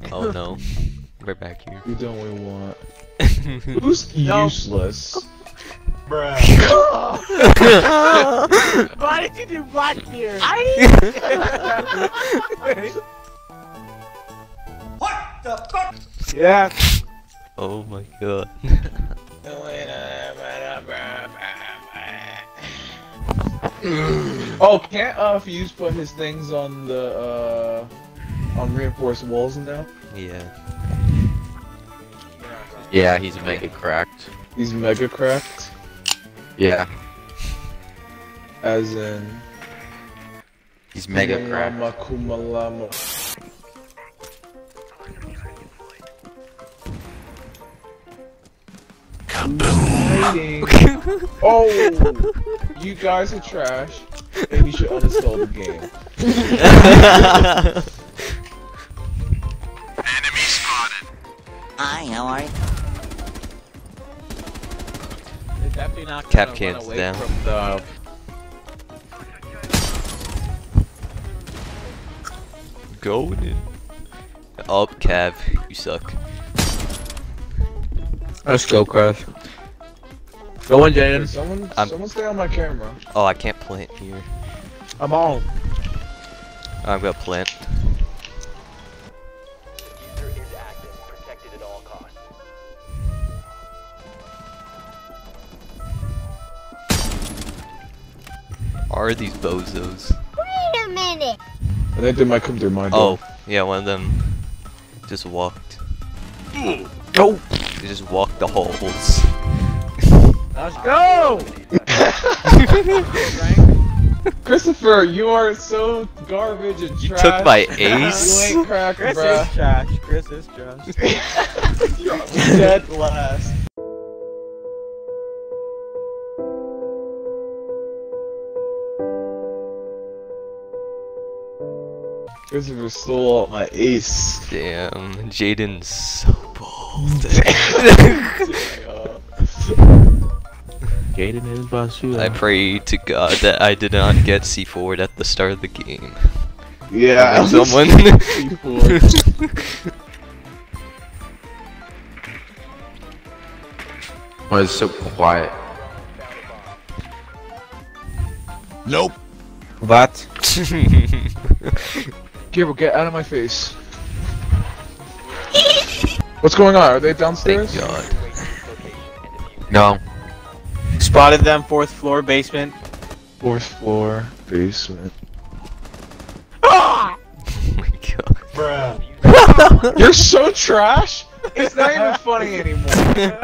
Oh no. We're back here. Who don't we want? Who's useless? Bruh. Why did you do Blackbeard? yeah. oh my god. oh, can't uh, Fuse put his things on the uh on reinforced walls now? Yeah. Yeah, he's mega cracked. He's mega cracked, Yeah, as in he's mega cracked. Lama Kumalama. Fighting. oh, you guys are trash, and you should uninstall the game. Hi, how are you? They're definitely not Cap gonna cans run away down. from the Going in. Up, Cav. You suck. Let's go, Crash. Go in, Jaydon. someone, I'm- someone stay on my camera. Oh, I can't plant here. I'm on. I'm gonna plant. Are these bozos? Wait a minute! I think they might come through my Oh, door. yeah, one of them just walked. Go. They just walked the holes. Let's go. Christopher, you are so garbage and You trash. took my you ace. ain't cracked, Chris bruh. is trash. Chris is trash. You're dead last. Christopher stole my ace. Damn, Jaydon's so bold. Jaydon is Basu. I pray to God that I did not get C4 at the start of the game. yeah, Someone. Why is it so quiet? Nope. What? Gabriel, get out of my face. What's going on? Are they Thank downstairs? God. No. Spotted them, fourth floor basement. Fourth floor, basement. Oh my God. Bruh. You're so trash. It's not even funny anymore.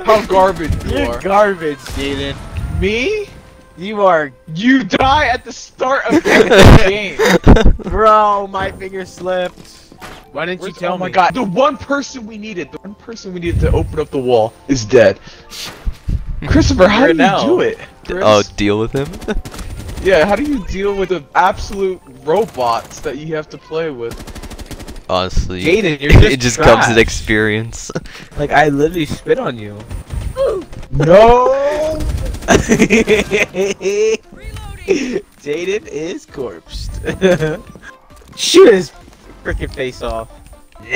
How garbage you You're are. garbage, Jaydon. Me? You are, You die at the start of the game. bro. My finger slipped. Why didn't you tell oh my god, the one person we needed, the one person we needed to open up the wall is dead. Christopher, how Where do you do it? Oh, Chris? Oh, deal with him? yeah, how do you deal with the absolute robots that you have to play with? Honestly, Jaydon, you're just it just comes with experience. Like I literally spit on you. No! Jaydon is corpsed. Shoot his freaking face off. Bye,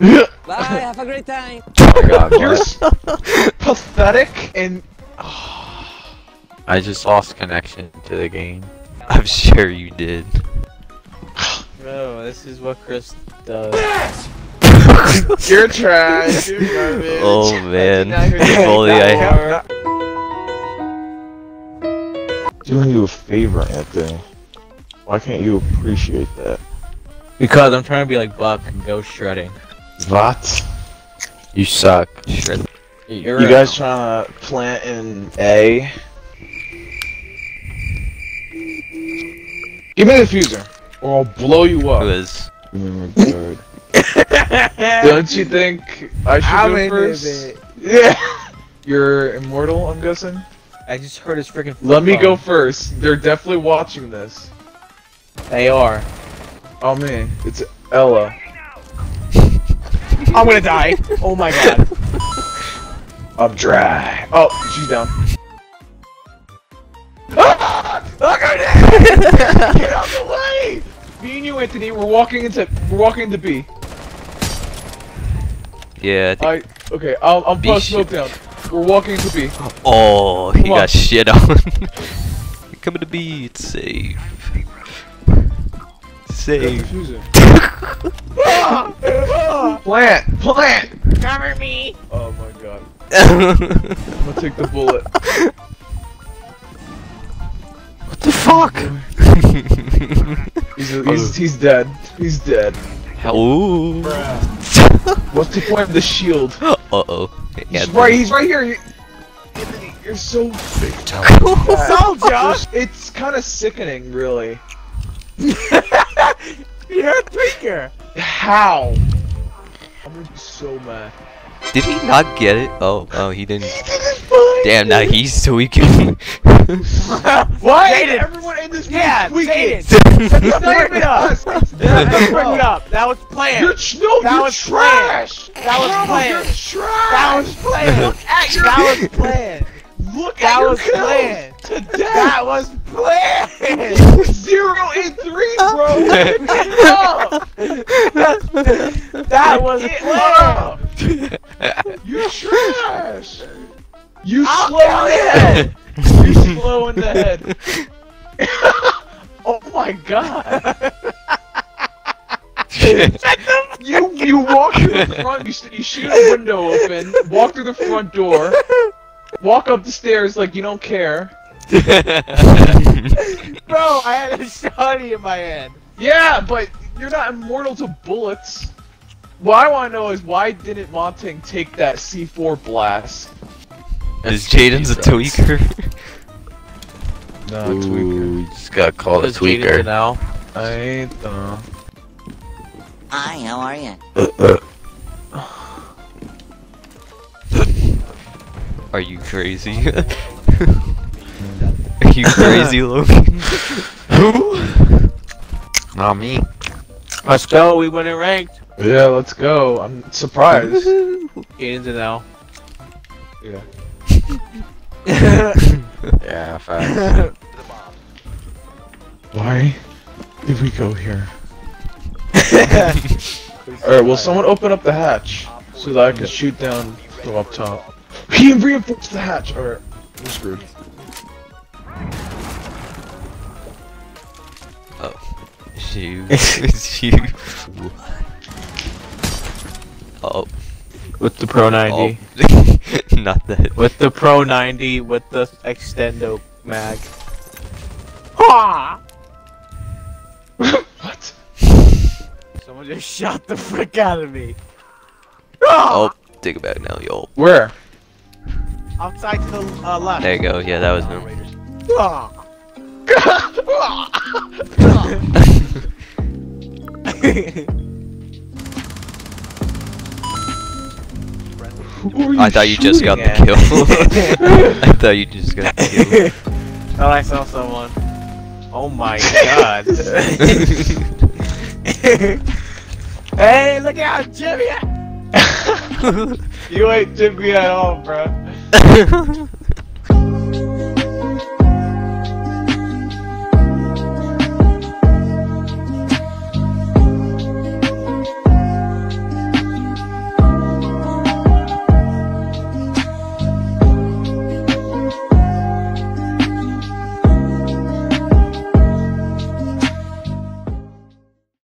have a great time! Oh my god, You're what? pathetic and I just lost connection to the game. I'm sure you did. Bro, this is what Chris does. you're trash. You're garbage. Oh man, Now you're if only I had. Doing you a favor, Anthony. Why can't you appreciate that? Because I'm trying to be like Buck and go shredding. What? You suck. shred. You're You guys trying to plant in A? Give me the diffuser, or I'll blow you Who up. is? Don't you think I should I'm go first? Yeah. You're immortal, I'm guessing. I just heard his freaking. Let me phone. go first. They're definitely watching this. They are. Oh man, it's Ela. I'm gonna die. Oh my god. I'm dry. Oh, she's down. Ah! Look at! Get out the way! Me and you, Anthony. We're walking into we're walking into B. Yeah, I think. I okay. I'll I'll B smoke down. We're walking into B. Oh, he Come on. got shit on. Coming to B, it's safe. Safe. Plant, plant. Cover me! Oh my god. I'm gonna take the bullet. What the fuck? Oh he's he's, he's dead. He's dead. Ooh. What's the point of the shield? Uh oh. He's right. He's right here. You- Anthony, You're so Fatality. Soldier! It's kind of sickening, really. You're a tweaker! How? I'm gonna be so mad. Did he not get it? Oh, oh, he didn't. He didn't find Damn, now he's tweaking. Why? Jaydon. Everyone in this Yeah, room tweaking. Jaydon! It's not even us. It's Yeah, them. let's bring it up. That was You're planned. tr- no, That you're was trash. That was planned. You're trash. That was planned. Look at your That was planned. Look That at your was kills planned. to death. That was planned! Zero and three, oh. bro. Look it up. That was it planned! You're trash. You I'll slow in the head. You slow in the head. oh my god. You you walk through the front, you, you shoot a window open, walk through the front door, walk up the stairs like you don't care. Bro, I had a shotty in my hand. Yeah, but you're not immortal to bullets. What I want to know is why didn't Montagne take that C4 blast? Is Jaydon's a tweaker? No, Ooh, you just got called a Does Jaydon tweaker. now? I ain't uh, Hi, how are you? Are you crazy? Are you crazy, Logan? Who? Not me. Let's go, we went in ranked. Yeah, let's go. I'm surprised. Jaydon's in now. yeah. Yeah, fast. Why did we go here? Alright, will someone open up the hatch so that I can shoot down from up top? He reinforced the hatch! Alright, we're screwed. you. It's you. Oh. With the Pro oh. 90. Not that. With the Pro 90 with the extendo mag. Ah! what? Someone just shot the frick out of me. Oh, take it back now, yo. Where? Outside to the uh, left. There you go. Yeah, that was him. Ah! Who I thought you just got the kill. I thought you just got the kill. Thought I saw someone. Oh my god. hey, look out, Jimmy! you ain't Jimmy at all, bro.